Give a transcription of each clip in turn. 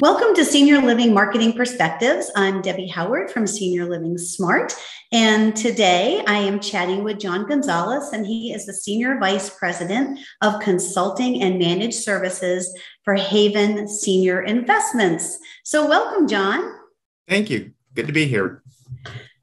Welcome to Senior Living Marketing Perspectives. I'm Debbie Howard from Senior Living Smart. And today I am chatting with John Gonzalez, and he is the Senior Vice President of Consulting and Managed Services for Haven Senior Investments. So, welcome, John. Thank you. Good to be here.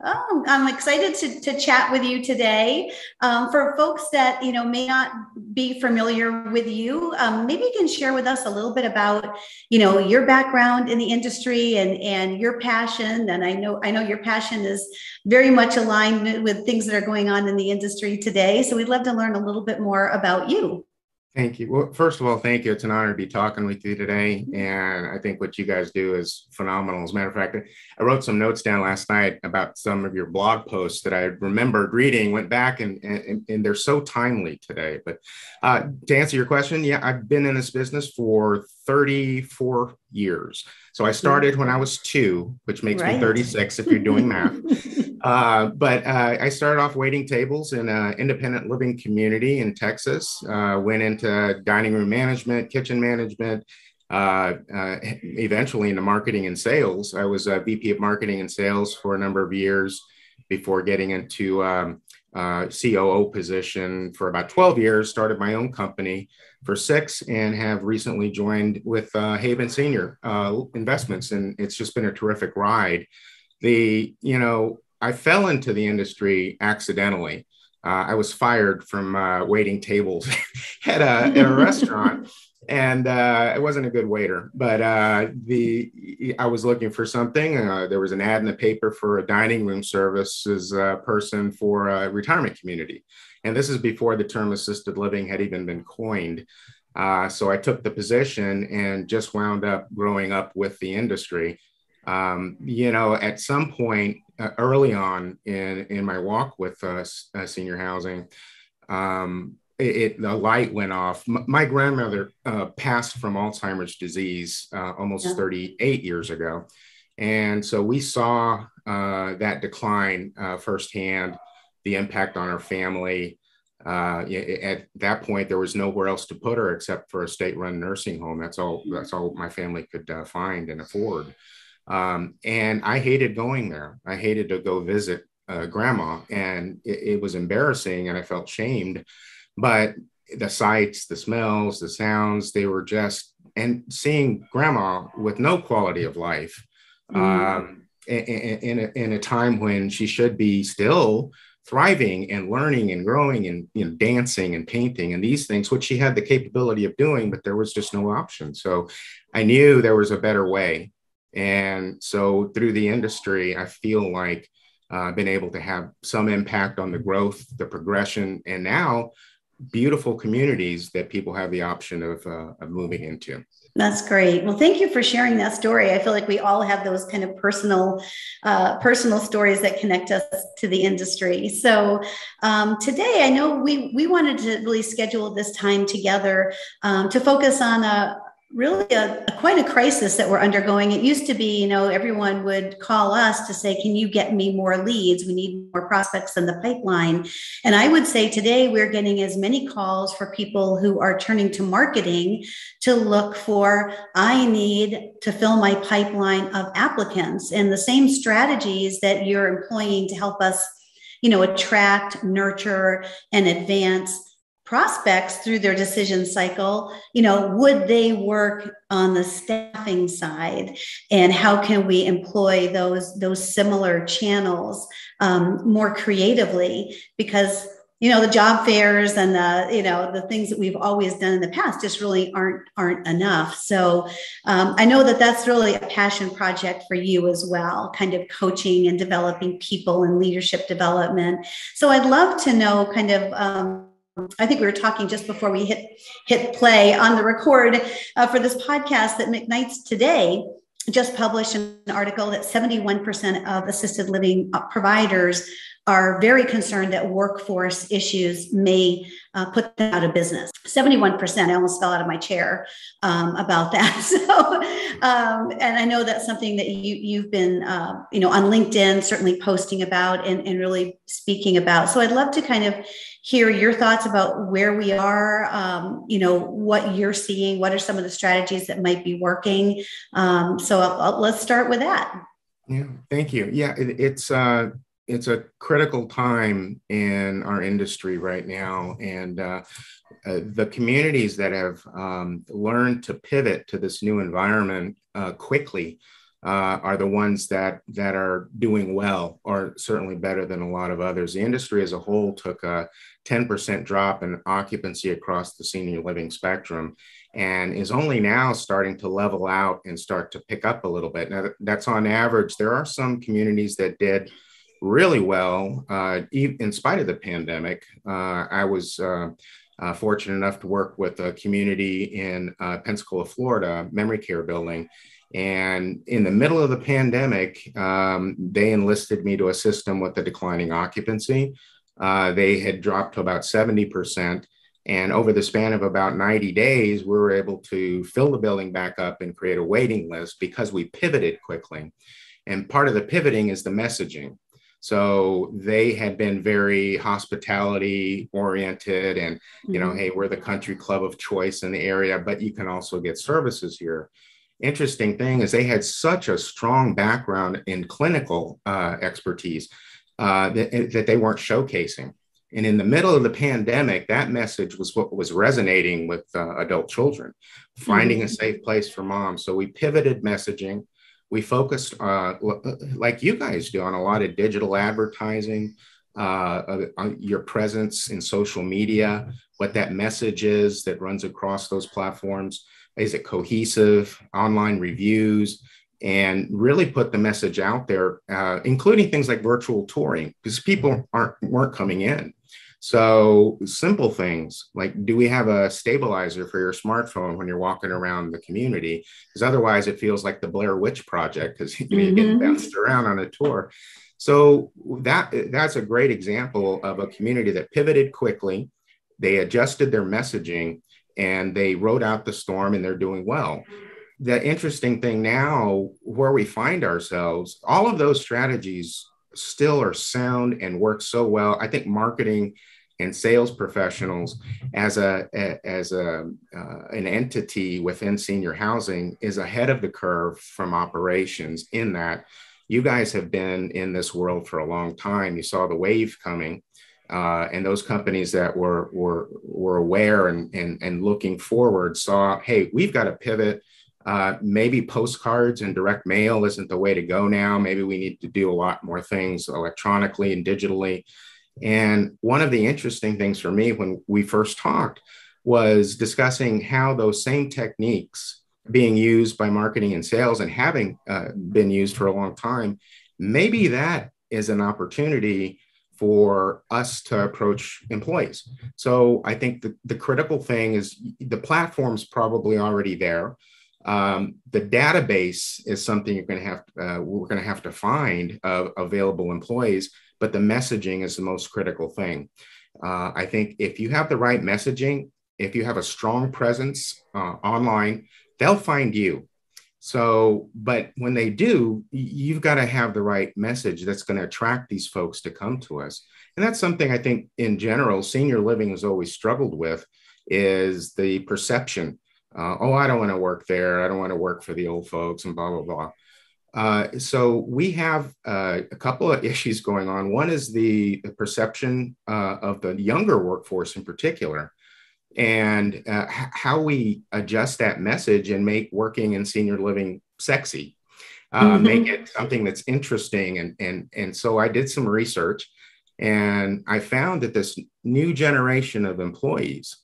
Oh, I'm excited to, to chat with you today. Um, for folks that you know may not be familiar with you, um, maybe you can share with us a little bit about you know your background in the industry and and your passion. And I know I know your passion is very much aligned with things that are going on in the industry today. So we'd love to learn a little bit more about you. Thank you. Well, first of all, thank you. It's an honor to be talking with you today. And I think what you guys do is phenomenal. As a matter of fact, I wrote some notes down last night about some of your blog posts that I remembered reading, went back, and, and, and they're so timely today. But uh, to answer your question, yeah, I've been in this business for 34 years. So I started when I was two, which makes right. me 36 if you're doing math. Uh, but uh, I started off waiting tables in an independent living community in Texas. Uh, went into dining room management, kitchen management, uh, uh, eventually into marketing and sales. I was a VP of marketing and sales for a number of years before getting into um, COO position for about 12 years. Started my own company for six and have recently joined with Haven Senior Investments, and it's just been a terrific ride. The you know I fell into the industry accidentally. Uh, I was fired from uh, waiting tables at a, at a restaurant, and uh, I wasn't a good waiter. But uh, the I was looking for something. Uh, there was an ad in the paper for a dining room services uh, person for a retirement community, and this is before the term assisted living had even been coined. so I took the position and just wound up growing up with the industry. Um, you know, at some point, early on in in my walk with uh, uh, senior housing, um, it, it, the light went off. M- my grandmother uh, passed from Alzheimer's disease uh, almost yeah. 38 years ago, and so we saw uh, that decline firsthand, the impact on our family. at that point, there was nowhere else to put her except for a state-run nursing home. That's all. That's all my family could find and afford. Um, and I hated going there. I hated to go visit uh, grandma, and it, it, was embarrassing, and I felt shamed. But the sights, the smells, the sounds, they were just, and seeing grandma with no quality of life mm. um, in, in, a, in a time when she should be still thriving and learning and growing and you know dancing and painting and these things which she had the capability of doing but there was just no option so i knew there was a better way and so through the industry, I feel like uh, I've been able to have some impact on the growth, the progression, and now beautiful communities that people have the option of, uh, of moving into. That's great. Well, thank you for sharing that story. I feel like we all have those kind of personal, uh, personal stories that connect us to the industry. So um, today, I know we we wanted to really schedule this time together um, to focus on a, really a, quite a crisis that we're undergoing. It used to be, you know, everyone would call us to say, "Can you get me more leads? We need more prospects in the pipeline." And I would say today we're getting as many calls for people who are turning to marketing to look for, "I need to fill my pipeline of applicants," and the same strategies that you're employing to help us, you know, attract, nurture, and advance prospects through their decision cycle you know would they work on the staffing side? And how can we employ those those similar channels um, more creatively? Because you know the job fairs and the you know the things that we've always done in the past just really aren't aren't enough. So um, i know that that's really a passion project for you as well kind of coaching and developing people and leadership development. So i'd love to know kind of um, I think we were talking just before we hit hit play on the record uh, for this podcast that McKnight's today just published an article that 71% of assisted living uh, providers are very concerned that workforce issues may uh, put them out of business. 71%, I almost fell out of my chair um, about that. So, um, and I know that's something that you, you've been, uh, you know, on LinkedIn, certainly posting about and, and really speaking about. So I'd love to kind of hear your thoughts about where we are, um, you know, what you're seeing, what are some of the strategies that might be working. Um, so I'll, I'll, let's start with that. Yeah, thank you. Yeah, it, it's uh, it's a critical time in our industry right now, and uh, uh, the communities that have um, learned to pivot to this new environment uh, quickly uh, are the ones that that are doing well, or certainly better than a lot of others. The industry as a whole took a 10% drop in occupancy across the senior living spectrum, and is only now starting to level out and start to pick up a little bit. Now, that's on average. There are some communities that did really well uh, in spite of the pandemic. Uh, I was uh, uh, fortunate enough to work with a community in uh, Pensacola, Florida, memory care building. And in the middle of the pandemic, um, they enlisted me to assist them with the declining occupancy. They had dropped to about 70%. And over the span of about 90 days, we were able to fill the building back up and create a waiting list because we pivoted quickly. And part of the pivoting is the messaging. So they had been very hospitality oriented and, you know, mm-hmm. hey, we're the country club of choice in the area, but you can also get services here. Interesting thing is they had such a strong background in clinical uh, expertise uh, that, that they weren't showcasing. And in the middle of the pandemic, that message was what was resonating with uh, adult children, finding mm-hmm. a safe place for moms. So we pivoted messaging. We focused, uh, uh, like you guys do, on a lot of digital advertising, uh, on your presence in social media, what that message is that runs across those platforms. Is it cohesive? Online reviews, and really put the message out there, uh, including things like virtual touring, because people aren't weren't coming in. So simple things like do we have a stabilizer for your smartphone when you're walking around the community? Because otherwise it feels like the Blair Witch Project because you know, mm-hmm. you get bounced around on a tour. So that that's a great example of a community that pivoted quickly. They adjusted their messaging and they rode out the storm and they're doing well the interesting thing now, where we find ourselves, all of those strategies still are sound and work so well. I think marketing and sales professionals as a, as a uh, an entity within senior housing is ahead of the curve from operations in that you guys have been in this world for a long time you saw the wave coming uh, and those companies that were were were aware and, and and looking forward saw hey we've got to pivot uh, maybe postcards and direct mail isn't the way to go now. Maybe we need to do a lot more things electronically and digitally. And one of the interesting things for me when we first talked was discussing how those same techniques being used by marketing and sales and having uh, been used for a long time, maybe that is an opportunity for us to approach employees. So I think the, the critical thing is the platform's probably already there. Um, the database is something you're going to have, uh, we're going to have to find of available employees, but the messaging is the most critical thing. Uh, I think if you have the right messaging, if you have a strong presence uh, online, they'll find you. So, but when they do, you've got to have the right message that's going to attract these folks to come to us. And that's something I think in general, senior living has always struggled with is the perception uh, oh, I don't want to work there. I don't want to work for the old folks and blah, blah, blah. Uh, so we have uh, a couple of issues going on. One is the, the perception uh, of the younger workforce in particular, and uh, how we adjust that message and make working in senior living sexy, uh, mm-hmm. make it something that's interesting. And, and, and so I did some research and I found that this new generation of employees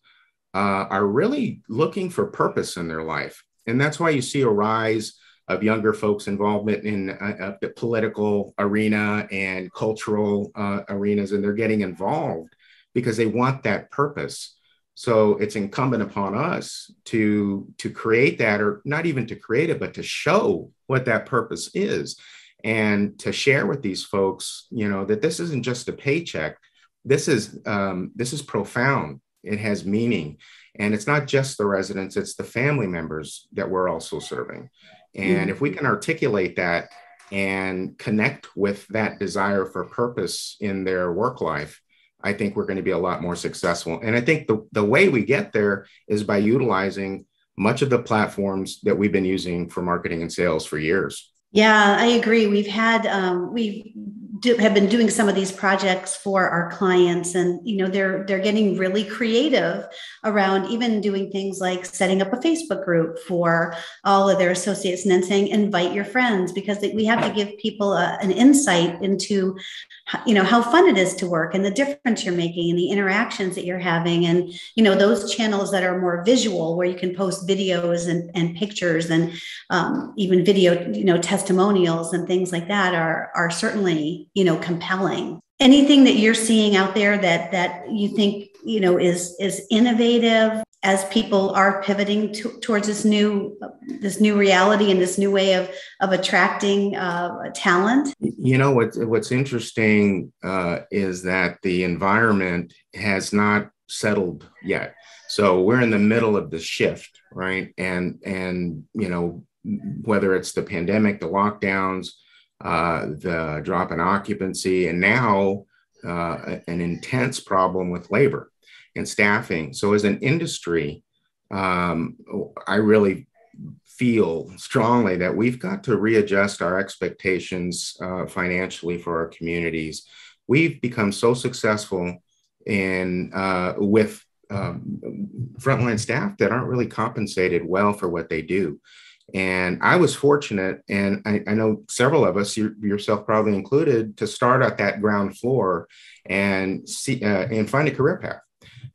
uh, are really looking for purpose in their life. And that's why you see a rise of younger folks' involvement in uh, the political arena and cultural uh, arenas, and they're getting involved because they want that purpose. So it's incumbent upon us to to create that, or not even to create it, but to show what that purpose is. and to share with these folks, you know, that this isn't just a paycheck. This is um, this is profound. It has meaning, and it's not just the residents; it's the family members that we're also serving. And mm-hmm. if we can articulate that and connect with that desire for purpose in their work life, I think we're going to be a lot more successful. And I think the, the way we get there is by utilizing much of the platforms that we've been using for marketing and sales for years. Yeah, I agree. We've had um, we do, have been doing some of these projects for our clients, and you know they're they're getting really creative around even doing things like setting up a Facebook group for all of their associates, and then saying invite your friends because we have to give people a, an insight into you know how fun it is to work and the difference you're making and the interactions that you're having and you know those channels that are more visual where you can post videos and, and pictures and um, even video you know testimonials and things like that are are certainly you know compelling anything that you're seeing out there that that you think you know is is innovative as people are pivoting to, towards this new this new reality and this new way of of attracting uh, talent? You know what what's interesting uh, is that the environment has not settled yet. So we're in the middle of the shift right? And and you know whether it's the pandemic the lockdowns uh, the drop in occupancy and now uh, an intense problem with labor and staffing. So, as an industry, um, I really feel strongly that we've got to readjust our expectations uh, financially for our communities. We've become so successful in uh, with um, frontline staff that aren't really compensated well for what they do. And I was fortunate, and I, I know several of us, you, yourself probably included, to start at that ground floor and see uh, and find a career path.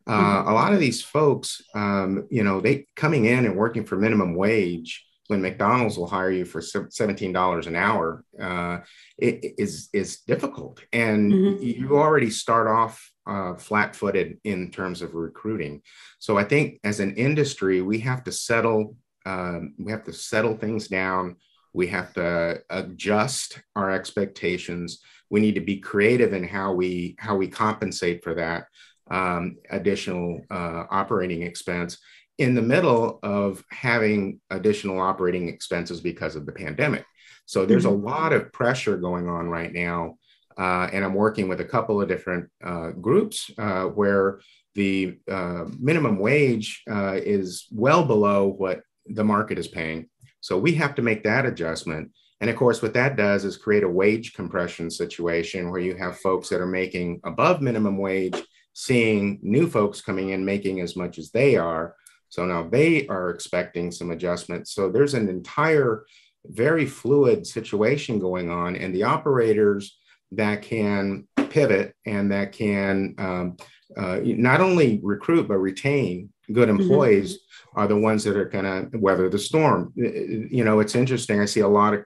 Uh, mm-hmm. a lot of these folks, um, you know, they coming in and working for minimum wage when McDonald's will hire you for seventeen dollars an hour uh, it is is difficult, and mm-hmm. you already start off uh, flat-footed in terms of recruiting. So I think as an industry, we have to settle um, we have to settle things down. We have to adjust our expectations. We need to be creative in how we how we compensate for that um, additional uh, operating expense in the middle of having additional operating expenses because of the pandemic. So there's mm-hmm. a lot of pressure going on right now. Uh, and I'm working with a couple of different uh, groups uh, where the uh, minimum wage uh, is well below what the market is paying. So we have to make that adjustment. And of course, what that does is create a wage compression situation where you have folks that are making above minimum wage seeing new folks coming in making as much as they are. So now they are expecting some adjustments. So there's an entire very fluid situation going on, and the operators that can pivot and that can um, uh, not only recruit but retain good mm-hmm. employees mm-hmm. are the ones that are going to weather the storm. You know, it's interesting. I see a lot of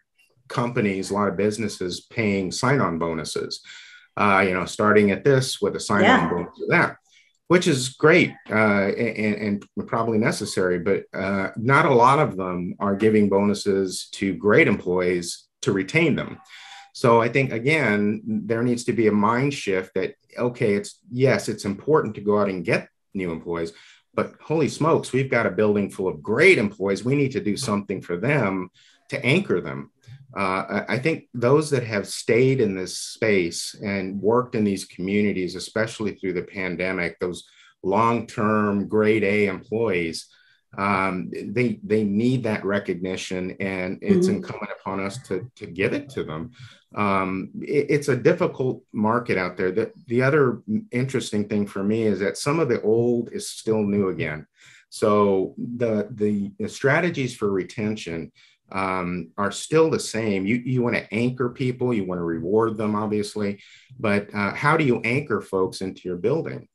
companies, a lot of businesses paying sign-on bonuses uh, you know, starting at this with a sign on bonus to that, which is great uh, and, and, probably necessary. But uh, not a lot of them are giving bonuses to great employees to retain them. So I think again, there needs to be a mind shift that okay, it's yes, it's important to go out and get new employees, but holy smokes, we've got a building full of great employees. We need to do something for them to anchor them uh, I think those that have stayed in this space and worked in these communities, especially through the pandemic, those long-term grade A employees, um, they they need that recognition, and it's mm-hmm. incumbent upon us to to give it to them. Um, it, it's a difficult market out there. The, the other interesting thing for me is that some of the old is still new again. So the the, the strategies for retention um, are still the same. You, you want to anchor people, you want to reward them, obviously, but uh, how do you anchor folks into your building?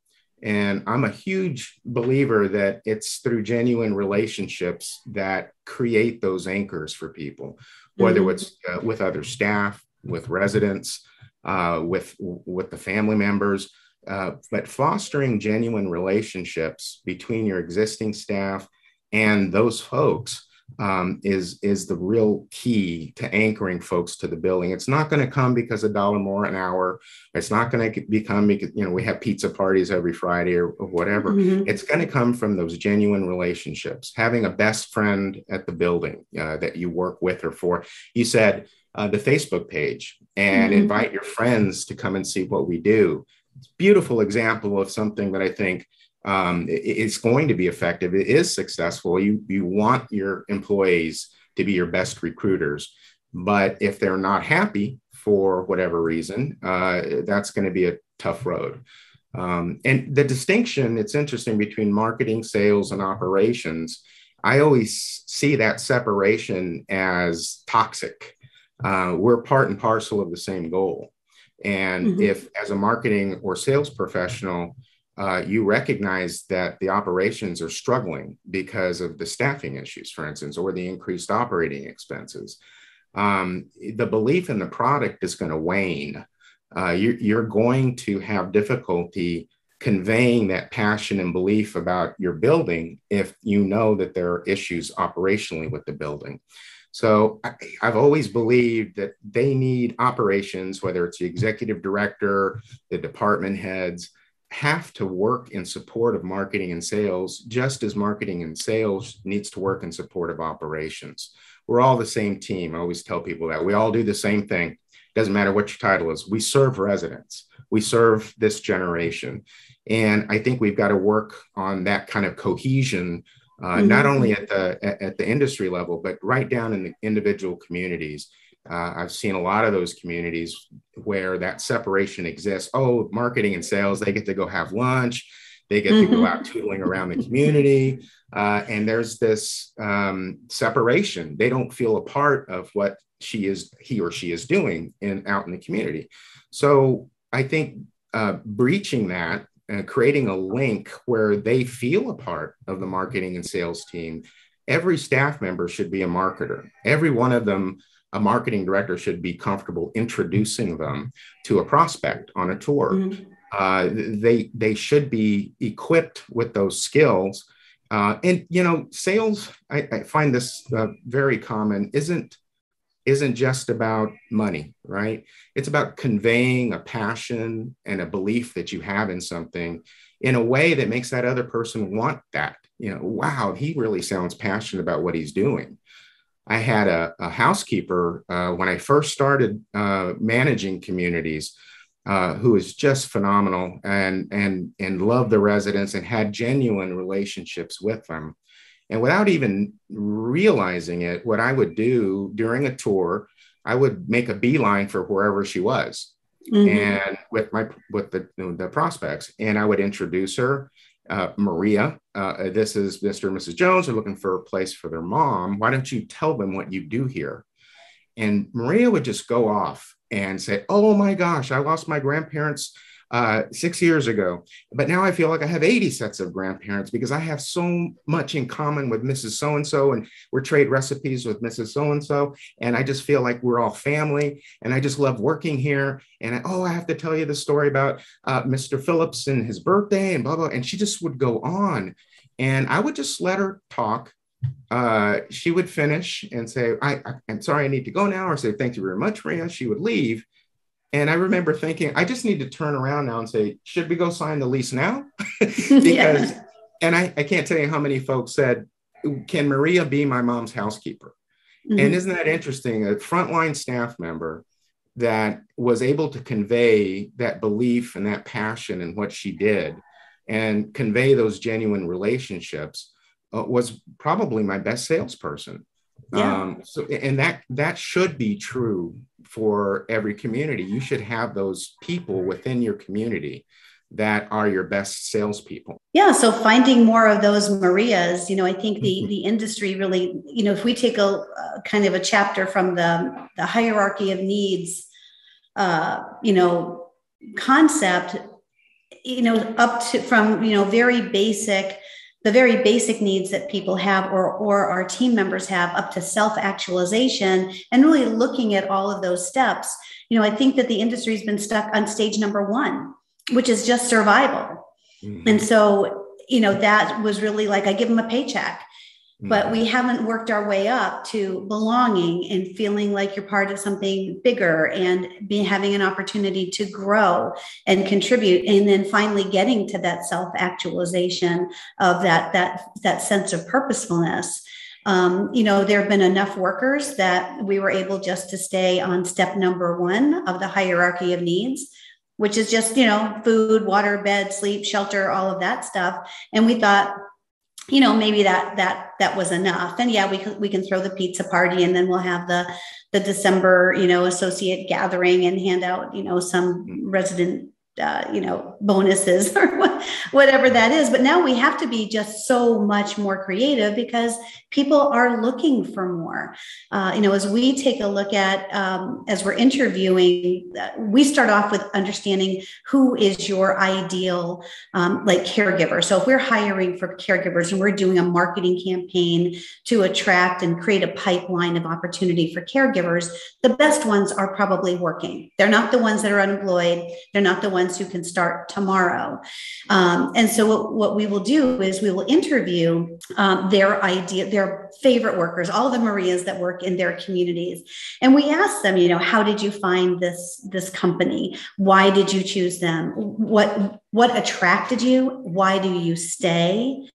And I'm a huge believer that it's through genuine relationships that create those anchors for people, whether mm-hmm. it's uh, with other staff, with residents, uh, with with the family members. Uh, but fostering genuine relationships between your existing staff and those folks um, is is the real key to anchoring folks to the building. It's not going to come because a dollar more an hour. It's not going to become because you know we have pizza parties every Friday or, or whatever. Mm-hmm. It's going to come from those genuine relationships. Having a best friend at the building uh, that you work with or for. You said uh, the Facebook page and mm-hmm. invite your friends to come and see what we do. It's beautiful example of something that I think um, it, it's going to be effective. It is successful. You you want your employees to be your best recruiters, but if they're not happy for whatever reason, uh, that's going to be a tough road. Um, and the distinction, it's interesting between marketing, sales, and operations. I always see that separation as toxic. Uh, we're part and parcel of the same goal. And mm-hmm. if, as a marketing or sales professional, uh, you recognize that the operations are struggling because of the staffing issues, for instance, or the increased operating expenses. Um, the belief in the product is going to wane. Uh, you, you're going to have difficulty conveying that passion and belief about your building if you know that there are issues operationally with the building. So I, have always believed that they need operations, whether it's the executive director, the department heads, have to work in support of marketing and sales, just as marketing and sales needs to work in support of operations. We're all the same team. I always tell people that we all do the same thing. Doesn't matter what your title is. We serve residents. We serve this generation. And I think we've got to work on that kind of cohesion, uh, mm-hmm. not only at the at the industry level, but right down in the individual communities. Uh, I've seen a lot of those communities where that separation exists. Oh, marketing and sales, they get to go have lunch, they get mm-hmm. to go mm-hmm. out tootling around the community. Uh, and there's this um, separation. They don't feel a part of what she is, he or she is doing in out in the community. So I think uh, breaching that, uh, creating a link where they feel a part of the marketing and sales team. Every staff member should be a marketer. Every one of them a marketing director should be comfortable introducing them to a prospect on a tour. Mm-hmm. Uh, they they should be equipped with those skills. Uh, and you know, sales I, I find this uh, very common. Isn't isn't just about money, right? It's about conveying a passion and a belief that you have in something in a way that makes that other person want that. You know, wow, he really sounds passionate about what he's doing. I had a, a housekeeper uh, when I first started uh, managing communities uh, who was just phenomenal and, and, and loved the residents and had genuine relationships with them. And without even realizing it, what I would do during a tour, I would make a beeline for wherever she was. Mm-hmm. and with my with the the prospects and i would introduce her uh, Maria, uh, this is Mr. and Mrs. Jones are looking for a place for their mom. Why don't you tell them what you do here? And Maria would just go off and say, Oh my gosh, I lost my grandparents uh, six years ago. But now I feel like I have 80 sets of grandparents because I have so much in common with Mrs. So and so, and we're trade recipes with Mrs. So and so. And I just feel like we're all family. And I just love working here. And I, oh, I have to tell you the story about uh, Mr. Phillips and his birthday and blah, blah. And she just would go on. And I would just let her talk uh, she would finish and say, I, am sorry, I need to go now, or say, Thank you very much, Maria. She would leave. And I remember thinking, I just need to turn around now and say, should we go sign the lease now? because, yeah. and I, I can't tell you how many folks said, can Maria be my mom's housekeeper? Mm-hmm. And isn't that interesting? A frontline staff member that was able to convey that belief and that passion in what she did and convey those genuine relationships uh, was probably my best salesperson. Yeah. Um, so, and that that should be true for every community. You should have those people within your community that are your best salespeople. Yeah. So finding more of those Marias, you know, I think the mm-hmm. the industry really, you know, if we take a, a, kind of a chapter from the the hierarchy of needs, uh, you know, concept, you know, up to from you know very basic the very basic needs that people have or, or our team members have up to self-actualization and really looking at all of those steps. You know i think that the industry's been stuck on stage number one which is just survival. Mm-hmm. and so you know that was really like i give them a paycheck but we haven't worked our way up to belonging and feeling like you're part of something bigger and be having an opportunity to grow and contribute and then finally getting to that self-actualization of that that that sense of purposefulness. Um, you know there have been enough workers that we were able just to stay on step number one of the hierarchy of needs which is just you know food water bed sleep shelter all of that stuff. And we thought you know maybe that that that was enough. And yeah we can we can throw the pizza party and then we'll have the the december you know associate gathering and hand out you know some resident uh, you know bonuses or whatever that is. But now we have to be just so much more creative because people are looking for more. Uh, you know as we take a look at um, as we're interviewing uh, we start off with understanding who is your ideal um, like caregiver. So if we're hiring for caregivers and we're doing a marketing campaign to attract and create a pipeline of opportunity for caregivers the best ones are probably working. They're not the ones that are unemployed. They're not the ones who can start tomorrow. And so what, what, we will do is we will interview um, their idea, their favorite workers, all the Marias that work in their communities. And we ask them, you know, how did you find this, this company? Why did you choose them? What, what attracted you? Why do you stay?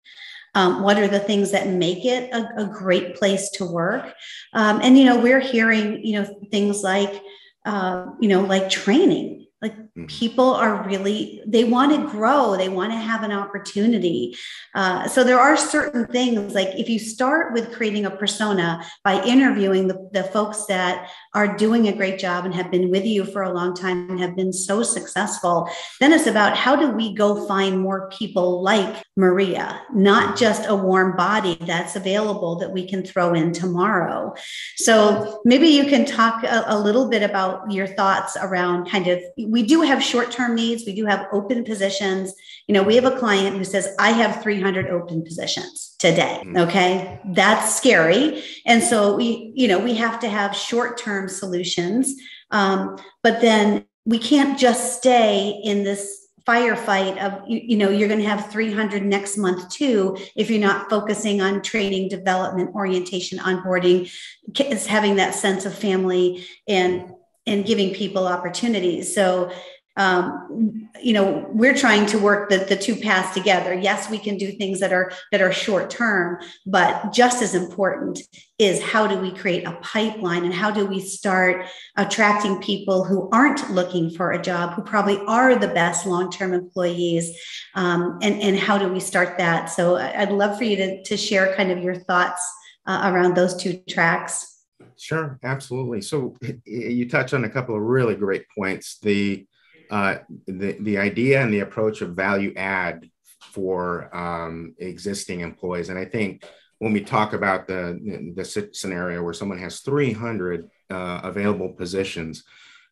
Um, what are the things that make it a, a great place to work um, and you know we're hearing you know things like uh, you know like training like. People are really they want to grow they want to have an opportunity. Uh, so there are certain things like if you start with creating a persona by interviewing the, the folks that are doing a great job and have been with you for a long time and have been so successful then it's about how do we go find more people like maria? Not just a warm body that's available that we can throw in tomorrow. So maybe you can talk a, a little bit about your thoughts around kind of we do have short-term needs. We do have open positions. You know, we have a client who says, I have 300 open positions today. Mm-hmm. Okay. That's scary. And so we, you know, we have to have short-term solutions. Um, but then we can't just stay in this firefight of you, you, know you're going to have 300 next month too if you're not focusing on training development orientation onboarding is having that sense of family and and giving people opportunities. So, um, you know, we're trying to work the, the two paths together. Yes, we can do things that are that are short term, but just as important is how do we create a pipeline and how do we start attracting people who aren't looking for a job, who probably are the best long term employees, um, and and how do we start that? So, I'd love for you to to share kind of your thoughts uh, around those two tracks. Sure, absolutely. So you touch on a couple of really great points. The uh, the the idea and the approach of value add for um, existing employees, and I think when we talk about the the scenario where someone has 300 uh, available positions,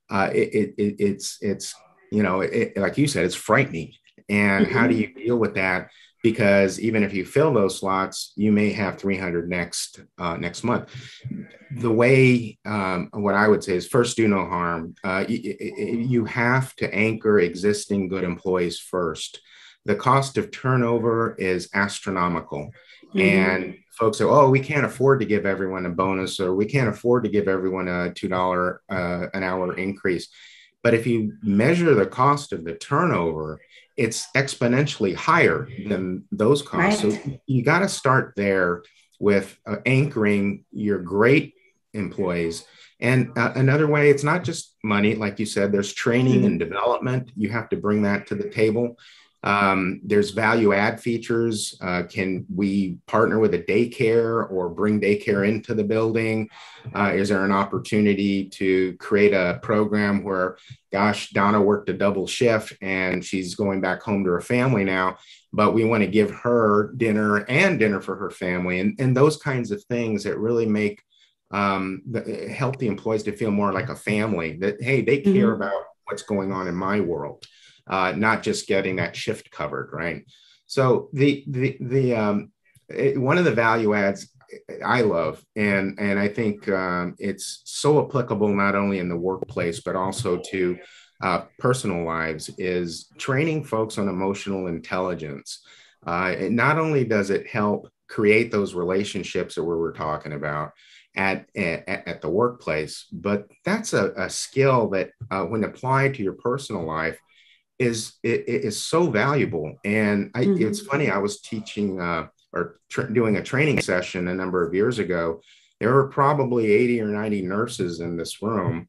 uh, it, it, it's it's you know it, like you said, it's frightening. And mm-hmm. how do mm-hmm. you deal with that? Because even if you fill those slots, you may have 300 next uh, next month. The way um, what I would say is first do no harm. Uh, you, you have to anchor existing good employees first. The cost of turnover is astronomical, mm-hmm. and folks say, "Oh, we can't afford to give everyone a bonus, or we can't afford to give everyone a two dollar uh, an hour increase." But if you measure the cost of the turnover it's exponentially higher than those costs. Right. So you got to start there with uh, anchoring your great employees. And uh, another way, it's not just money, like you said, there's training mm-hmm. and development. You have to bring that to the table. Um, there's value add features. Uh, can we partner with a daycare or bring daycare into the building? Uh, is there an opportunity to create a program where, gosh, Donna worked a double shift and she's going back home to her family now, but we want to give her dinner and dinner for her family and, and those kinds of things that really make um, the, help the employees to feel more like a family that, hey, they care mm-hmm. about what's going on in my world uh, not just getting that shift covered, right? So the the the um, it, one of the value adds I love, and and I think um, it's so applicable not only in the workplace but also to uh, personal lives, is training folks on emotional intelligence. Uh, not only does it help create those relationships that we were talking about at, at, at the workplace. But that's a, a skill that, uh, when applied to your personal life, is it, it is so valuable. And I, mm-hmm. it's funny. I was teaching uh, or tra- doing a training session a number of years ago. There were probably 80 or 90 nurses in this room,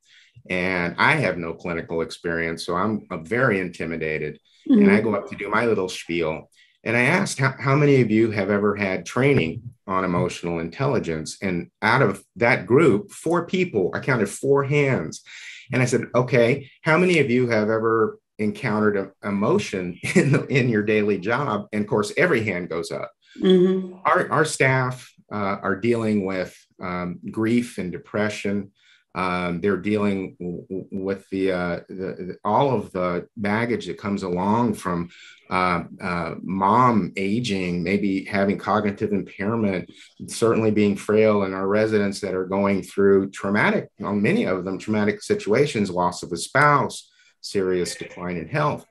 and I have no clinical experience, so I'm, I'm very intimidated. Mm-hmm. And I mm-hmm. go up to do my little spiel, and I asked, how, how many of you have ever had training on emotional intelligence? And out of that group, four people, I counted four hands. And I said, okay, how many of you have ever encountered a, emotion in, the, in your daily job? And of course, every hand goes up. Mm-hmm. Our, our staff uh, are dealing with um, grief and depression. Um, they're dealing w- with the, uh, the, the, all of the baggage that comes along from uh, uh, mom aging, maybe having cognitive impairment, certainly being frail, and our residents that are going through traumatic, well, many of them traumatic situations, loss of a spouse, serious decline in health.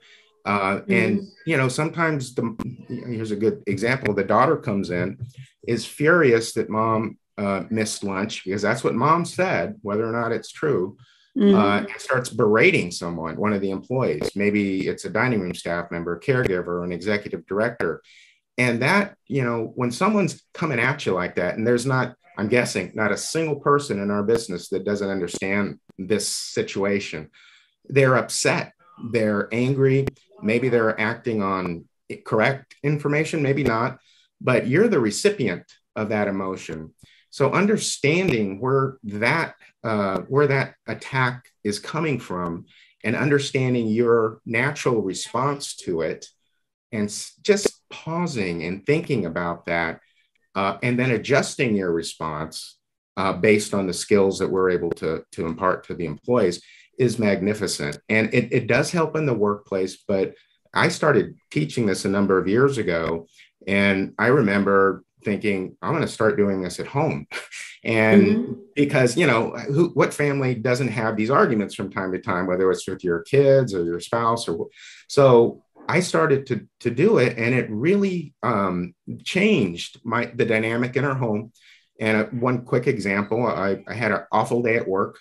Uh, and mm-hmm. you know, sometimes the here's a good example: the daughter comes in, is furious that mom uh, missed lunch because that's what mom said, whether or not it's true. Mm-hmm. Uh, and starts berating someone, one of the employees. Maybe it's a dining room staff member, a caregiver, or an executive director. And that, you know, when someone's coming at you like that, and there's not, I'm guessing, not a single person in our business that doesn't understand this situation, they're upset, they're angry, maybe they're acting on correct information, maybe not, but you're the recipient of that emotion. So understanding where that uh, where that attack is coming from and understanding your natural response to it and just pausing and thinking about that uh, and then adjusting your response uh, based on the skills that we're able to, to impart to the employees is magnificent. And it, it does help in the workplace but i started teaching this a number of years ago and i remember thinking i'm going to start doing this at home. And mm-hmm. because you know who, what family doesn't have these arguments from time to time whether it's with your kids or your spouse or so i started to to do it and it really um, changed my the dynamic in our home. And uh, one quick example I, I had an awful day at work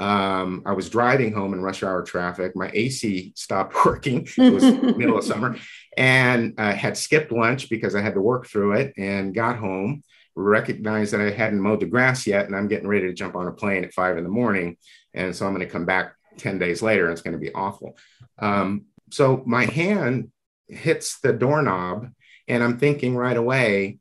um, I was driving home in rush hour traffic. My AC stopped working. It was middle of summer, and I had skipped lunch because I had to work through it. And got home, recognized that I hadn't mowed the grass yet, and I'm getting ready to jump on a plane at five in the morning. And so I'm going to come back ten days later, and it's going to be awful. Um, so my hand hits the doorknob, and I'm thinking right away,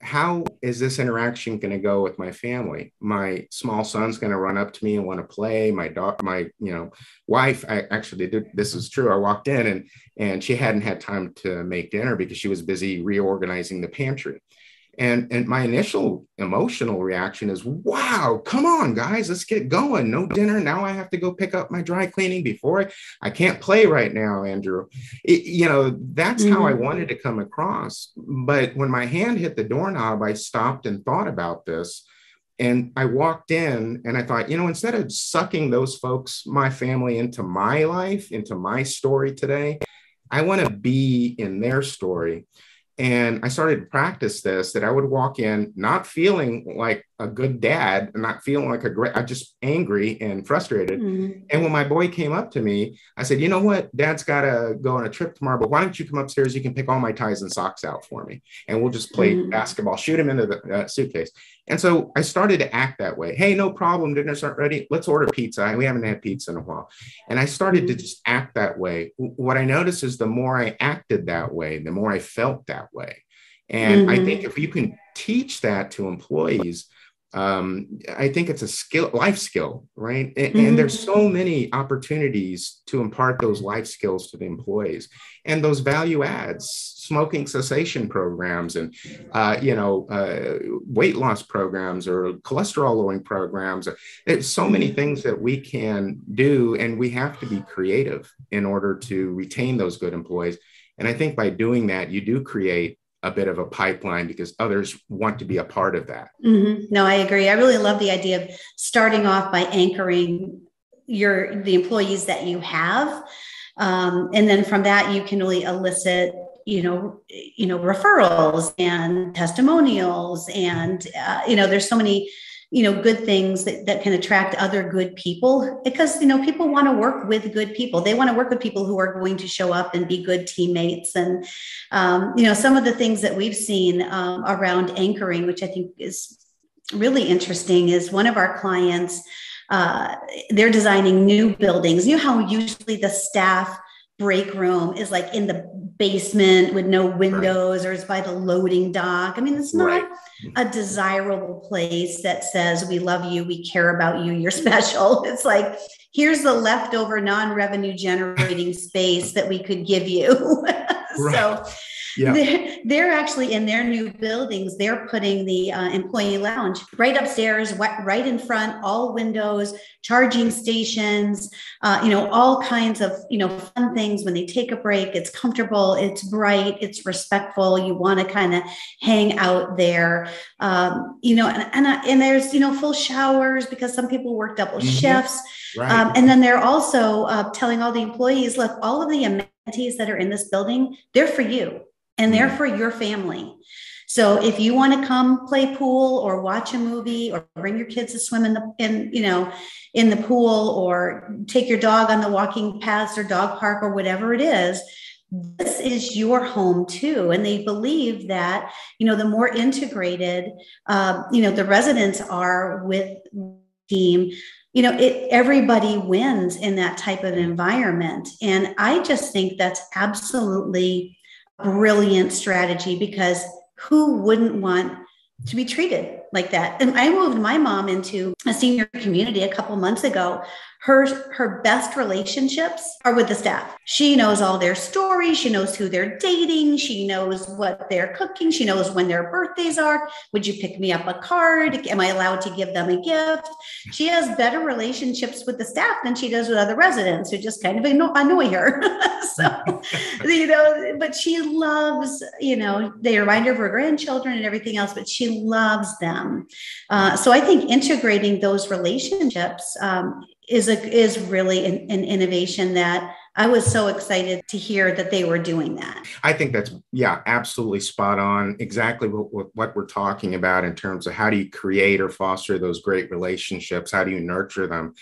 how is this interaction going to go with my family? My small son's going to run up to me and want to play. My dog my you know wife i actually did this is true i walked in and and she hadn't had time to make dinner because she was busy reorganizing the pantry and and my initial emotional reaction is wow come on guys let's get going. No dinner. Now i have to go pick up my dry cleaning before i, I can't play right now andrew. It, you know that's mm-hmm. how i mm-hmm. wanted to come across. But when my hand hit the doorknob i stopped and thought about this. And i walked in and i thought you know instead of sucking those folks my family into my life into my story today i want to be in their story and I started to practice this that I would walk in not feeling like a good dad and not feeling like a great, I'm just angry and frustrated. Mm-hmm. And when my boy came up to me, I said, You know what? Dad's got to go on a trip tomorrow, but why don't you come upstairs? You can pick all my ties and socks out for me and we'll just play mm-hmm. basketball, shoot him into the uh, suitcase. And so I started to act that way. Hey, no problem. Dinner's not ready. Let's order pizza. We haven't had pizza in a while. And I started mm-hmm. to just act that way. What I noticed is the more I acted that way, the more I felt that way. And I mm-hmm. think if you can teach that to employees, um, I think it's a skill, life skill, right? And, mm-hmm. and, there's so many opportunities to impart those life skills to the employees, and those value adds, smoking cessation programs, and uh, you know, uh, weight loss programs or cholesterol lowering programs. There's so many things that we can do, and we have to be creative in order to retain those good employees. And I think by doing that, you do create a bit of a pipeline because others want to be a part of that. Mm-hmm. No, I agree. I really love the idea of starting off by anchoring your the employees that you have, um, and then from that you can really elicit you know you know referrals and testimonials and uh, you know there's so many you know good things that, that can attract other good people. Because you know people want to work with good people. They want to work with people who are going to show up and be good teammates. And um, you know some of the things that we've seen um, around anchoring which i think is really interesting is one of our clients uh, they're designing new buildings. You know how usually the staff break room is like in the basement with no windows right. or it's by the loading dock. I mean, it's not right. a desirable place that says we love you, we care about you, you're special. It's like here's the leftover non-revenue generating space that we could give you. right. So yeah. They're, they're, actually in their new buildings, they're putting the uh, employee lounge right upstairs, right in front, all windows, charging stations, uh, you know, all kinds of, you know, fun things when they take a break. It's comfortable, it's bright, it's respectful. You want to kind of hang out there, um, you know, and, and, and, there's, you know, full showers because some people work double mm-hmm. shifts. Right. Um, and then they're also uh, telling all the employees, look, all of the amenities that are in this building, they're for you and they're mm. for your family. So if you want to come play pool or watch a movie or bring your kids to swim in the in you know in the pool or take your dog on the walking paths or dog park or whatever it is, this is your home too and they believe that you know the more integrated uh, you know the residents are with team you know it everybody wins in that type of environment and i just think that's absolutely brilliant strategy because who wouldn't want to be treated like that? And I moved my mom into a senior community a couple months ago. Her her best relationships are with the staff. She knows all their stories. She knows who they're dating. She knows what they're cooking. She knows when their birthdays are. Would you pick me up a card? Am i allowed to give them a gift? She has better relationships with the staff than she does with other residents who just kind of annoy her. So you know but she loves you know they remind her of her grandchildren and everything else but she loves them uh, so i think integrating those relationships um, is a is really an, an, innovation that I was so excited to hear that they were doing that. I think that's yeah, absolutely spot on. Exactly what, what we're talking about in terms of how do you create or foster those great relationships? How do you nurture them?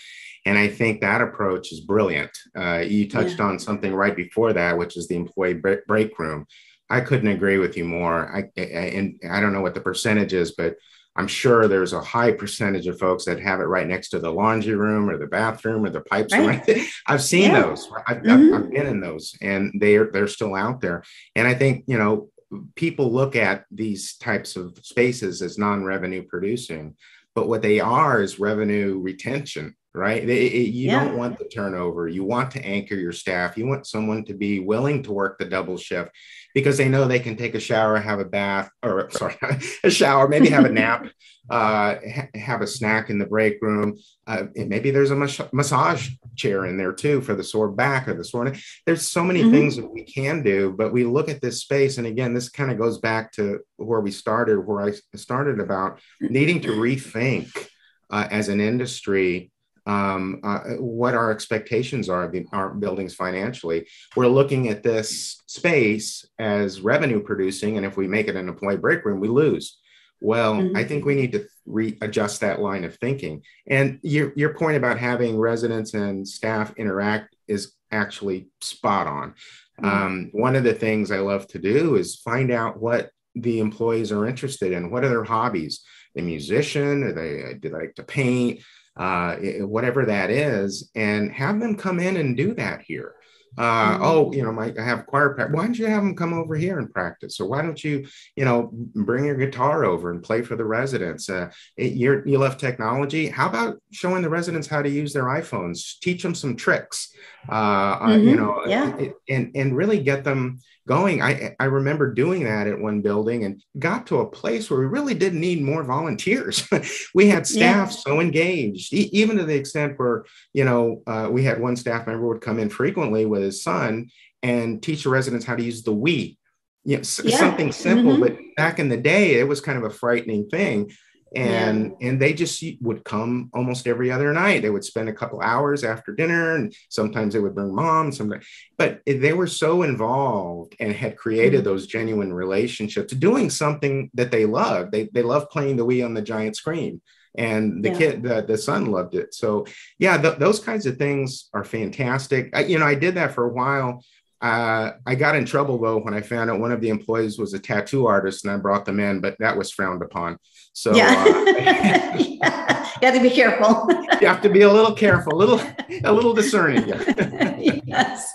And I think that approach is brilliant. Uh, you touched yeah. on something right before that, which is the employee break room. I couldn't agree with you more. I, I and I don't know what the percentage is, but I'm sure there's a high percentage of folks that have it right next to the laundry room or the bathroom or the pipes. Right. I've seen yeah. those. I've, mm-hmm. I've, been in those, and they're they're still out there. And I think you know people look at these types of spaces as non-revenue producing, but what they are is revenue retention. Right? They, it, you yeah. don't want the turnover. You want to anchor your staff. You want someone to be willing to work the double shift because they know they can take a shower, have a bath, or sorry, a shower, maybe have a nap, uh, ha- have a snack in the break room. Uh, maybe there's a mas- massage chair in there too for the sore back or the sore neck. There's so many mm-hmm. things that we can do, but we look at this space, and again, this kind of goes back to where we started, where I started about needing to rethink uh, as an industry um, uh, what our expectations are of our buildings financially. We're looking at this space as revenue producing, and if we make it an employee break room, we lose. Well, mm-hmm. I think we need to readjust that line of thinking. And your, your point about having residents and staff interact is actually spot on. Mm-hmm. Um, one of the things I love to do is find out what the employees are interested in. What are their hobbies? A musician? Are they do they like to paint? Uh, whatever that is, and have them come in and do that here. Uh, mm-hmm. Oh, you know, my, I have choir practice. Why don't you have them come over here and practice? Or why don't you, you know, bring your guitar over and play for the residents? Uh, you you love technology. How about showing the residents how to use their iPhones? Teach them some tricks. Uh, mm-hmm. You know, yeah. and and really get them going. I, I remember doing that at one building and got to a place where we really didn't need more volunteers. we had staff yeah. so engaged, e- even to the extent where, you know, uh, we had one staff member would come in frequently with his son and teach the residents how to use the Wii. You know, yeah. something simple, mm-hmm. but back in the day, it was kind of a frightening thing. And yeah. and they just would come almost every other night they would spend a couple hours after dinner and sometimes they would bring mom sometimes but they were so involved and had created mm-hmm. those genuine relationships doing something that they loved they, they love playing the wii on the giant screen and the yeah. kid the, the son loved it so yeah th- those kinds of things are fantastic I, you know i did that for a while uh, I got in trouble though when I found out one of the employees was a tattoo artist, and I brought them in, but that was frowned upon. So yeah. Uh, yeah. you have to be careful. you have to be a little careful, a little, a little discerning. yes.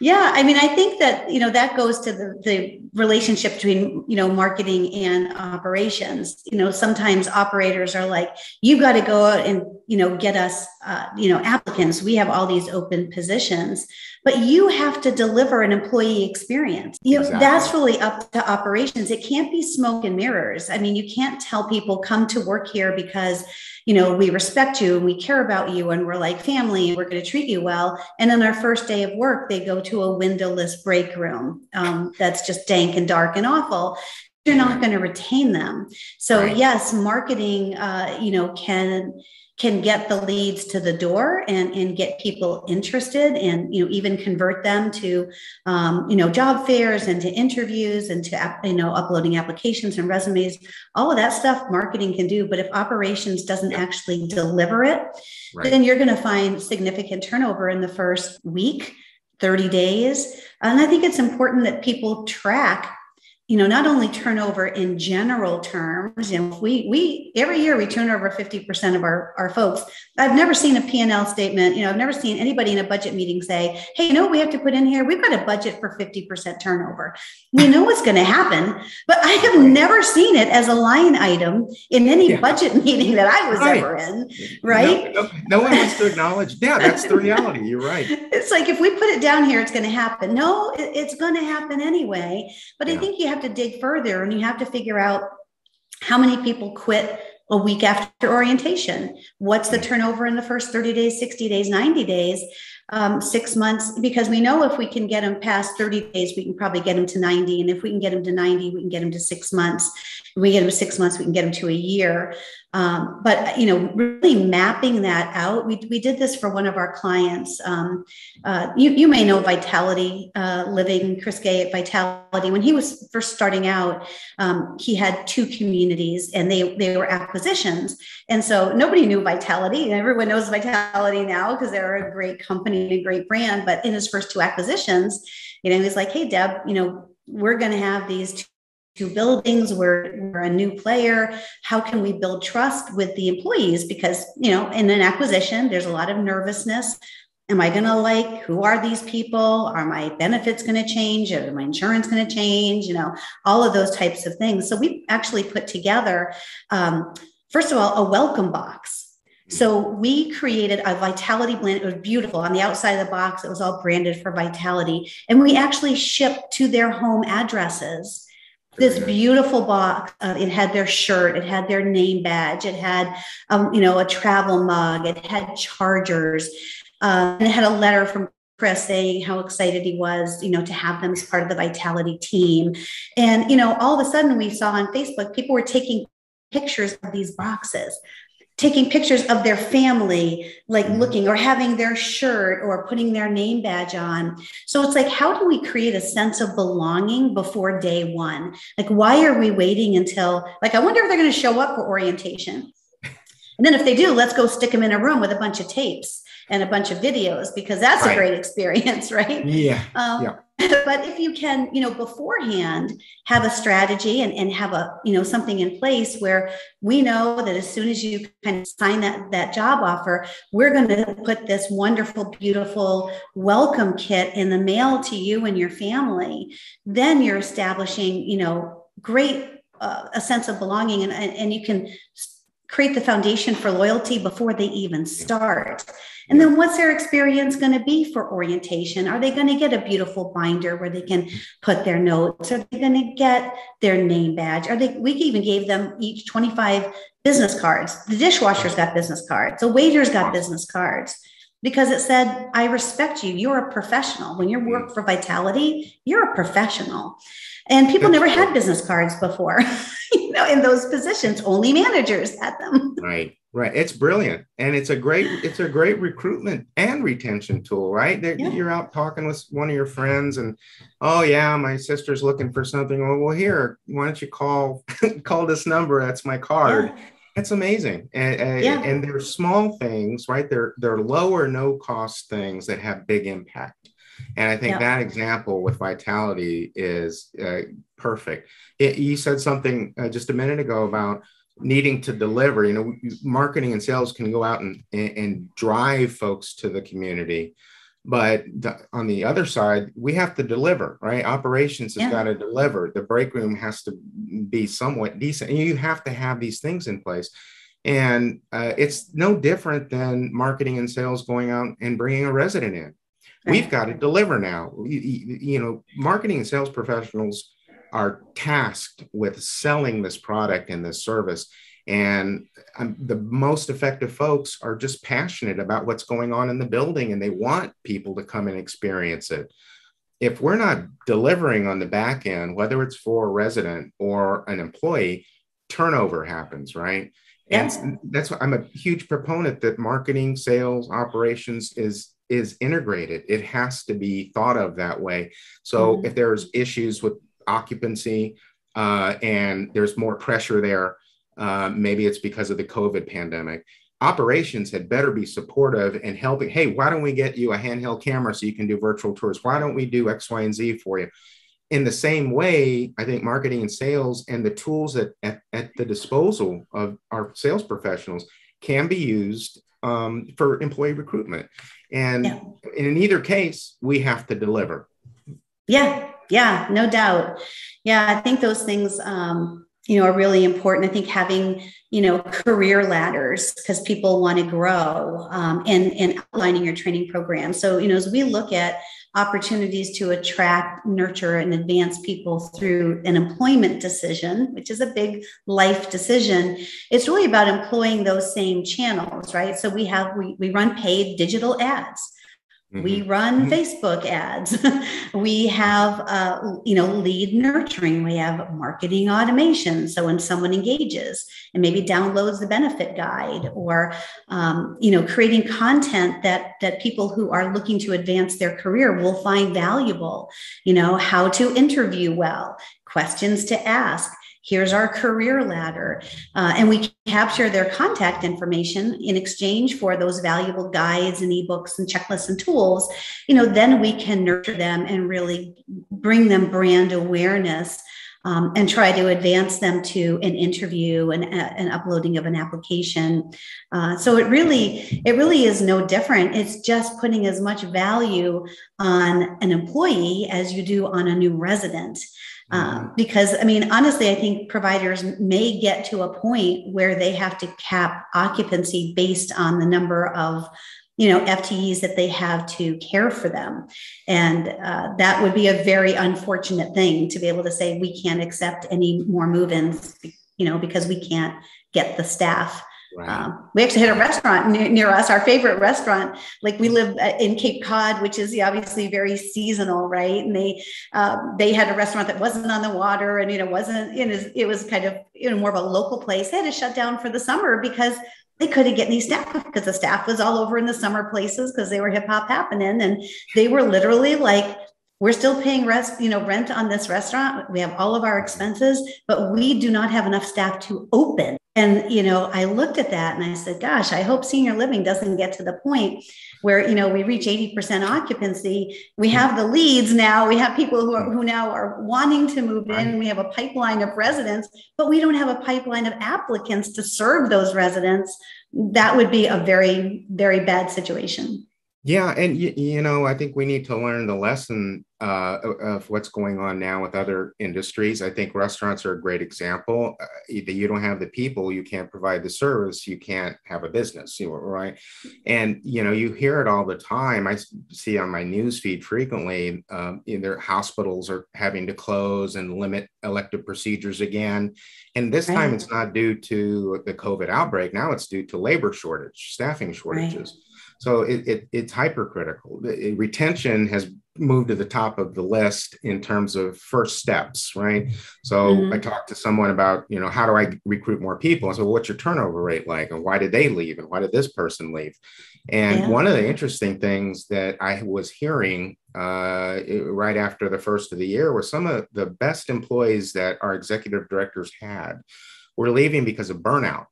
Yeah, I mean, I think that you know that goes to the the relationship between you know marketing and operations. You know, sometimes operators are like, "You've got to go out and you know get us uh, you know applicants. We have all these open positions." But you have to deliver an employee experience. You know, exactly. that's really up to operations. It can't be smoke and mirrors. I mean, you can't tell people come to work here because, you know, we respect you and we care about you and we're like family and we're going to treat you well. And then our first day of work, they go to a windowless break room um, that's just dank and dark and awful you're not going to retain them so right. yes marketing uh, you know can can get the leads to the door and, and get people interested and you know even convert them to um, you know job fairs and to interviews and to you know uploading applications and resumes. All of that stuff marketing can do but if operations doesn't actually deliver it right. then you're going to find significant turnover in the first week 30 days. And i think it's important that people track you know, not only turnover in general terms, and we we every year we turn over 50% of our, our folks. I've never seen a P&L statement, you know, I've never seen anybody in a budget meeting say, hey, you know what we have to put in here? We've got a budget for 50% turnover. We know what's going to happen, but I have never seen it as a line item in any yeah. budget meeting that I was right. ever in. Right. No, no, no one wants to acknowledge, yeah, that's the reality. You're right. It's like if we put it down here, it's going to happen. No, it, it's going to happen anyway. But yeah. I think you have have to dig further and you have to figure out how many people quit a week after orientation. What's the turnover in the first 30 days 60 days 90 days? Um, six months because we know if we can get them past 30 days we can probably get them to 90 and if we can get them to 90 we can get them to six months. If we get them to six months we can get them to a year um, but you know, really mapping that out. We, we did this for one of our clients. Um, uh, you, you may know Vitality uh, Living, Chris Guay at Vitality. When he was first starting out, um, he had two communities and they, they were acquisitions. And so nobody knew Vitality. Everyone knows Vitality now because they're a great company and a great brand. But in his first two acquisitions, you know, he was like, hey, Deb, you know, we're going to have these two buildings we're, we're a new player. How can we build trust with the employees? Because you know in an acquisition there's a lot of nervousness. Am i going to like who are these people? Are my benefits going to change? Are my insurance going to change? You know all of those types of things. So we actually put together um, first of all a welcome box. So we created a vitality blend. It was beautiful. On the outside of the box, it was all branded for vitality. And we actually shipped to their home addresses this beautiful box. Uh, it had their shirt, it had their name badge, it had, um, you know, a travel mug, it had chargers, uh, and it had a letter from Chris saying how excited he was, you know, to have them as part of the Vitality team. And, you know, all of a sudden we saw on Facebook, people were taking pictures of these boxes taking pictures of their family, like mm-hmm. looking or having their shirt or putting their name badge on. So it's like, how do we create a sense of belonging before day one? Like, why are we waiting until, like, I wonder if they're going to show up for orientation. And then if they do, let's go stick them in a room with a bunch of tapes and a bunch of videos because that's right. a great experience, right? Yeah. Um, yeah. But if you can, you know, beforehand have a strategy and, and have a, you know, something in place where we know that as soon as you kind of sign that that job offer, we're going to put this wonderful, beautiful welcome kit in the mail to you and your family, then you're establishing, you know, great uh, a sense of belonging and, and, and you can create the foundation for loyalty before they even start. And then what's their experience going to be for orientation? Are they going to get a beautiful binder where they can put their notes? Are they going to get their name badge? Are they we even gave them each 25 business cards. The dishwashers got business cards. The waiters got business cards because it said, I respect you. You're a professional. When you work mm. for Vitality, you're a professional. And people never had business cards before. you know, in those positions. Only managers had them. Right. Right. It's brilliant. And it's a great, it's a great recruitment and retention tool, right? Yeah. You're out talking with one of your friends and, oh yeah, my sister's looking for something. Oh, well, here, why don't you call, call this number? That's my card. Yeah. That's amazing. And, and, yeah. and they're small things, right? They're, they're lower, no cost things that have big impact. And I think yeah. that example with vitality is uh, perfect. It, you said something uh, just a minute ago about needing to deliver you know marketing and sales can go out and, and drive folks to the community. But on the other side we have to deliver right? Operations has yeah. got to deliver. The break room has to be somewhat decent. And you have to have these things in place. And uh, it's no different than marketing and sales going out and bringing a resident in. Right. we've got to deliver now. You, you know marketing and sales professionals are tasked with selling this product and this service. And um, the most effective folks are just passionate about what's going on in the building and they want people to come and experience it. If we're not delivering on the back end, whether it's for a resident or an employee, turnover happens, right? And yeah. that's why I'm a huge proponent that marketing, sales, operations is is integrated. It has to be thought of that way. So mm-hmm. if there's issues with occupancy uh, and there's more pressure there. Uh, maybe it's because of the COVID pandemic. Operations had better be supportive and helping. Hey, why don't we get you a handheld camera so you can do virtual tours? Why don't we do X, Y, and Z for you? In the same way, I think marketing and sales and the tools that at, at the disposal of our sales professionals can be used um, for employee recruitment. And yeah. in either case, we have to deliver. Yeah, yeah, no doubt. Yeah, I think those things, um, you know, are really important. I think having, you know, career ladders because people want to grow um, and, and outlining your training program. So, you know, as we look at opportunities to attract, nurture, and advance people through an employment decision, which is a big life decision, it's really about employing those same channels, right? So we have, we, we run paid digital ads Mm-hmm. We run mm-hmm. Facebook ads. we have, uh, you know, lead nurturing. We have marketing automation. So when someone engages and maybe downloads the benefit guide, or um, you know, creating content that that people who are looking to advance their career will find valuable. You know, how to interview well, questions to ask here's our career ladder uh, and we capture their contact information in exchange for those valuable guides and ebooks and checklists and tools you know then we can nurture them and really bring them brand awareness um, and try to advance them to an interview and an uploading of an application. Uh, so it really, it really is no different. It's just putting as much value on an employee as you do on a new resident. Um, because I mean, honestly, I think providers may get to a point where they have to cap occupancy based on the number of you know FTEs that they have to care for them, and uh, that would be a very unfortunate thing to be able to say we can't accept any more move-ins, you know, because we can't get the staff Right. Um, we actually had a restaurant near, near, us, our favorite restaurant. Like we live uh, in Cape Cod, which is obviously very seasonal, right? And they um, they had a restaurant that wasn't on the water, and you know wasn't you know it was kind of you know more of a local place. They had to shut down for the summer because they couldn't get any staff because the staff was all over in the summer places because they were hip hop happening, and they were literally like we're still paying rest, you know, rent on this restaurant. We have all of our expenses, but we do not have enough staff to open. And, you know, I looked at that and I said, gosh, I hope senior living doesn't get to the point where, you know, we reach 80% occupancy. We mm-hmm. have the leads now. We have people who are, mm-hmm. who now are wanting to move in. We have a pipeline of residents, but we don't have a pipeline of applicants to serve those residents. That would be a very, very bad situation. Yeah, and you, you know, I think we need to learn the lesson uh, of what's going on now with other industries. I think restaurants are a great example. Uh, you don't have the people, you can't provide the service, you can't have a business, you know, right? And you know, you hear it all the time. I see on my news feed frequently. Um, either hospitals are having to close and limit elective procedures again, and this right. time it's not due to the COVID outbreak. Now it's due to labor shortage, staffing shortages. Right. So it, it, it's hypercritical. Retention has moved to the top of the list in terms of first steps, right? So mm-hmm. I talked to someone about, you know, how do I recruit more people? I said, well, what's your turnover rate like? And why did they leave? And why did this person leave? And yeah. one of the interesting things that I was hearing uh, right after the first of the year was some of the best employees that our executive directors had were leaving because of burnout.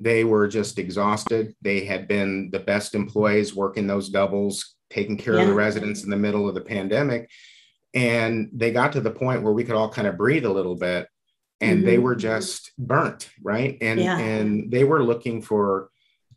They were just exhausted. They had been the best employees working those doubles, taking care yeah. of the residents in the middle of the pandemic. And they got to the point where we could all kind of breathe a little bit and mm-hmm. they were just burnt, right? And yeah. and they were looking for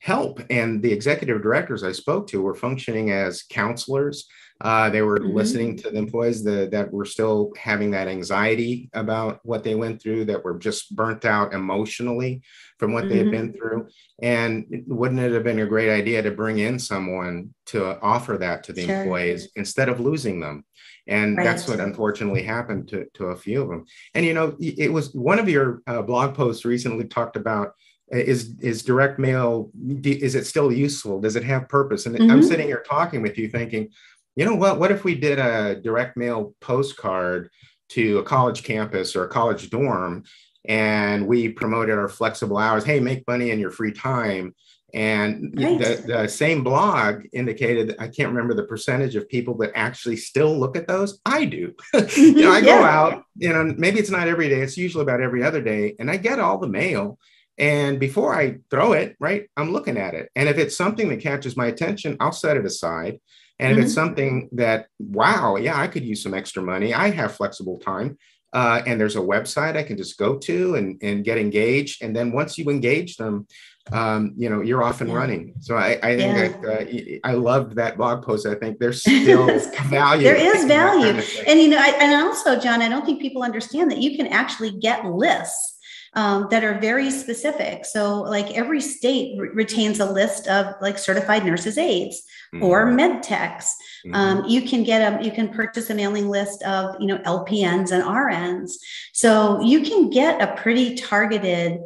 help. And the executive directors I spoke to were functioning as counselors. Uh, they were mm-hmm. listening to the employees that, that were still having that anxiety about what they went through, that were just burnt out emotionally from what mm-hmm. they had mm-hmm. been through. And wouldn't it have been a great idea to bring in someone to offer that to the sure. employees instead of losing them? And right. that's what unfortunately happened to, to a few of them. And, you know, it was one of your uh, blog posts recently talked about is is direct mail is it still useful does it have purpose and mm-hmm. i'm sitting here talking with you thinking you know what what if we did a direct mail postcard to a college campus or a college dorm and we promoted our flexible hours hey make money in your free time and right. the, the same blog indicated, I can't remember the percentage of people that actually still look at those. I do. you know, I yeah. go out, you know, maybe it's not every day, it's usually about every other day, and I get all the mail. And before I throw it, right, I'm looking at it. And if it's something that catches my attention, I'll set it aside. And mm-hmm. if it's mm-hmm. something that, wow, yeah, I could use some extra money, I have flexible time, uh, and there's a website I can just go to and, and get engaged. And then once you engage them, um, you know, you're off and yeah. running. So I, I think yeah. that, uh, I loved that blog post. I think there's still value. there is value. Kind of and, you know, I, and also, John, I don't think people understand that you can actually get lists um, that are very specific. So, like every state re- retains a list of like certified nurses aides mm-hmm. or med techs. Mm-hmm. Um, you can get a you can purchase a mailing list of you know LPNs and RNs. So you can get a pretty targeted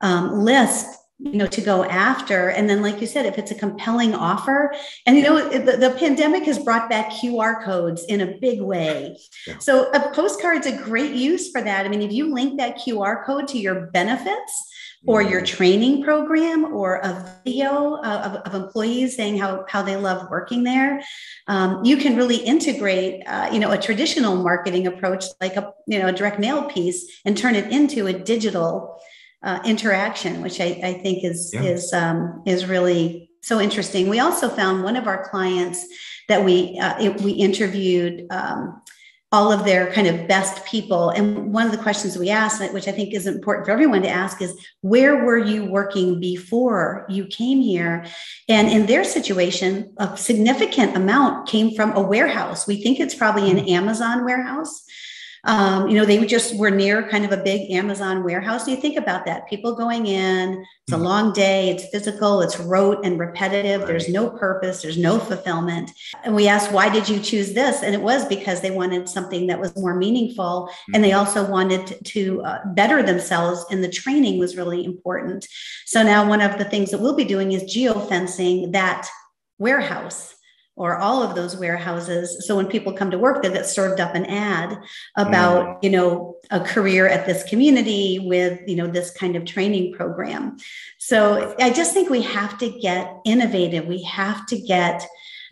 um, list you know to go after and then like you said if it's a compelling offer and you know the, the pandemic has brought back qr codes in a big way yeah. so a postcard's a great use for that i mean if you link that qr code to your benefits or your mm-hmm. training program or a video of, of employees saying how, how they love working there um, you can really integrate uh, you know a traditional marketing approach like a you know a direct mail piece and turn it into a digital uh, interaction, which I, I think is yeah. is um, is really so interesting. We also found one of our clients that we uh, it, we interviewed um, all of their kind of best people, and one of the questions we asked, which I think is important for everyone to ask, is where were you working before you came here? And in their situation, a significant amount came from a warehouse. We think it's probably an mm-hmm. Amazon warehouse. Um, you know, they just were near kind of a big Amazon warehouse. And you think about that people going in, it's a mm-hmm. long day, it's physical, it's rote and repetitive. Right. There's no purpose, there's no fulfillment. And we asked, why did you choose this? And it was because they wanted something that was more meaningful. Mm-hmm. And they mm-hmm. also wanted to uh, better themselves. And the training was really important. So now, one of the things that we'll be doing is geofencing that warehouse or all of those warehouses. So when people come to work, they get served up an ad about, mm. you know, a career at this community with, you know, this kind of training program. So I just think we have to get innovative. We have to get,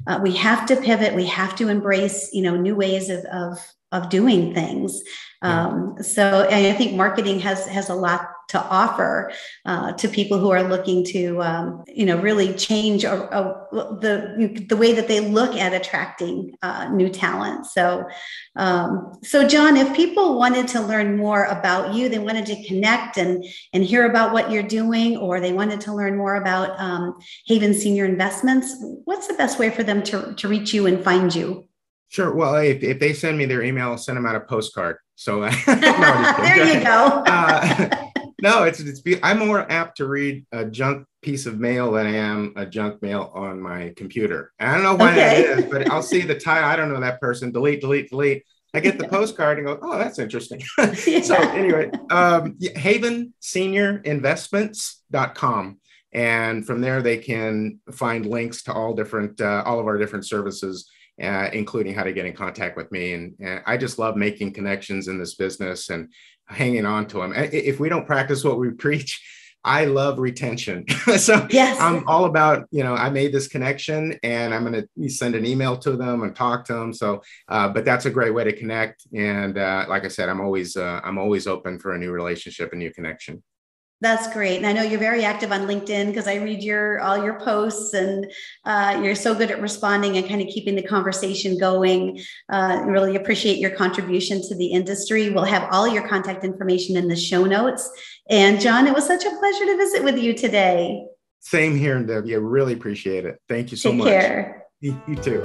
uh, we have to pivot. We have to embrace, you know, new ways of, of, of doing things. Um, so and I think marketing has has a lot to offer uh, to people who are looking to um, you know really change a, a, the the way that they look at attracting uh, new talent. So um, so John, if people wanted to learn more about you, they wanted to connect and and hear about what you're doing, or they wanted to learn more about um, Haven Senior Investments, what's the best way for them to to reach you and find you? Sure. Well, if, if they send me their email, I'll send them out a postcard. So no, there you go. uh, no, it's it's. I'm more apt to read a junk piece of mail than I am a junk mail on my computer. I don't know why okay. that is, but I'll see the title. I don't know that person. Delete, delete, delete. I get the postcard and go, oh, that's interesting. yeah. So anyway, um, Haven Senior Investments.com. And from there, they can find links to all different, uh, all of our different services uh, including how to get in contact with me. And, and, I just love making connections in this business and hanging on to them. If we don't practice what we preach, I love retention. so yes. I'm all about, you know, I made this connection and I'm going to send an email to them and talk to them. So, uh, but that's a great way to connect. And uh, like I said, I'm always, uh, I'm always open for a new relationship, a new connection. That's great. And I know you're very active on LinkedIn because I read your all your posts and uh, you're so good at responding and kind of keeping the conversation going. Uh, really appreciate your contribution to the industry. We'll have all your contact information in the show notes. And John, it was such a pleasure to visit with you today. Same here, Debbie. I really appreciate it. Thank you so Take much. Care. You too.